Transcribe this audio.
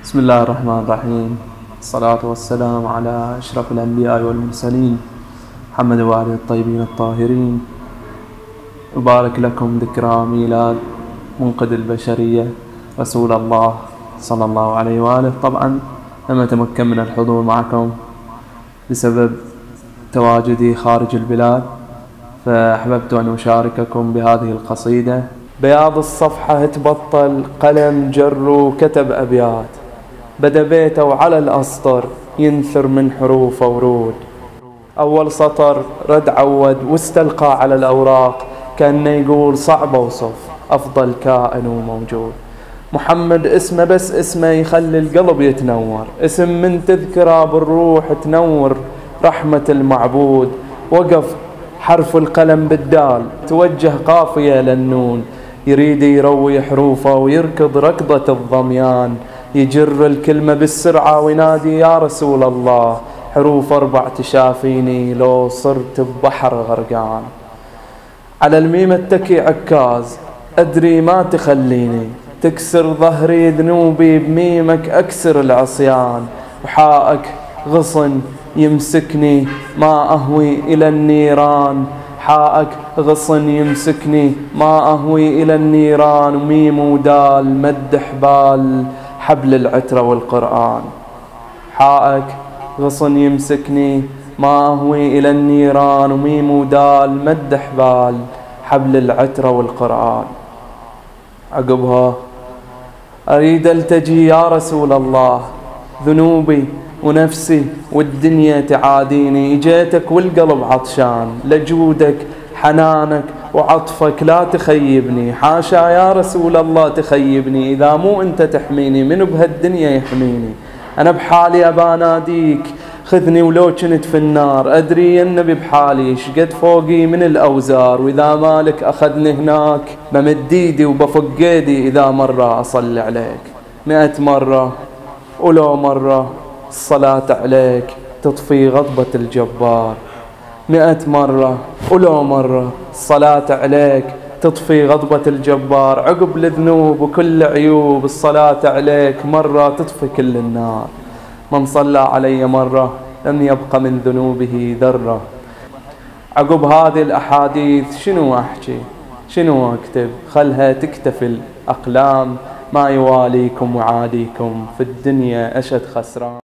بسم الله الرحمن الرحيم. الصلاة والسلام على أشرف الأنبياء والمرسلين محمد وآله الطيبين الطاهرين. أبارك لكم ذكرى ميلاد منقذ البشرية رسول الله صلى الله عليه وآله. طبعا لم أتمكن من الحضور معكم بسبب تواجدي خارج البلاد فأحببت أن أشارككم بهذه القصيدة. بياض الصفحة تبطل قلم جر وكتب أبيات. بدا بيته على الأسطر ينثر من حروف ورود. أول سطر رد عود واستلقى على الأوراق كأنه يقول صعب أوصف أفضل كائن وموجود. محمد اسمه بس اسمه يخلي القلب يتنور اسم من تذكرة بالروح تنور. رحمة المعبود وقف حرف القلم بالدال توجه قافية للنون. يريد يروي حروفه ويركض ركضة الضميان. يجر الكلمة بالسرعة وينادي يا رسول الله. حروف أربع تشافيني لو صرت ببحر غرقان. على الميم اتكي عكاز أدري ما تخليني. تكسر ظهري ذنوبي بميمك أكسر العصيان. وحائك غصن يمسكني ما أهوي إلى النيران. حائك غصن يمسكني ما أهوي إلى النيران. وميم ودال مد حبال حبل العترة والقرآن. حائك غصن يمسكني ما أهوي إلى النيران وميم ودال مد حبال حبل العترة والقرآن. عقبها أريد ألتجي يا رسول الله ذنوبي ونفسي والدنيا تعاديني جيتك والقلب عطشان لجودك حنانك وعطفك لا تخيبني. حاشا يا رسول الله تخيبني. إذا مو أنت تحميني من بهالدنيا يحميني؟ أنا بحالي أبا ناديك. خذني ولو كنت في النار. أدري النبي بحالي شقد فوقي من الأوزار. وإذا مالك أخذني هناك بمد إيدي وبفق ايدي إذا مرة أصلي عليك. مئة مرة ولو مرة الصلاة عليك تطفي غضبة الجبار. مئة مرة ولو مرة الصلاة عليك تطفي غضبة الجبار عقب الذنوب وكل عيوب الصلاة عليك مرة تطفي كل النار. من صلى علي مرة لم يبق من ذنوبه ذرة. عقب هذه الأحاديث شنو أحكي؟ شنو أكتب؟ خلها تكتفي الأقلام. ما يواليكم وعاديكم في الدنيا أشد خسران.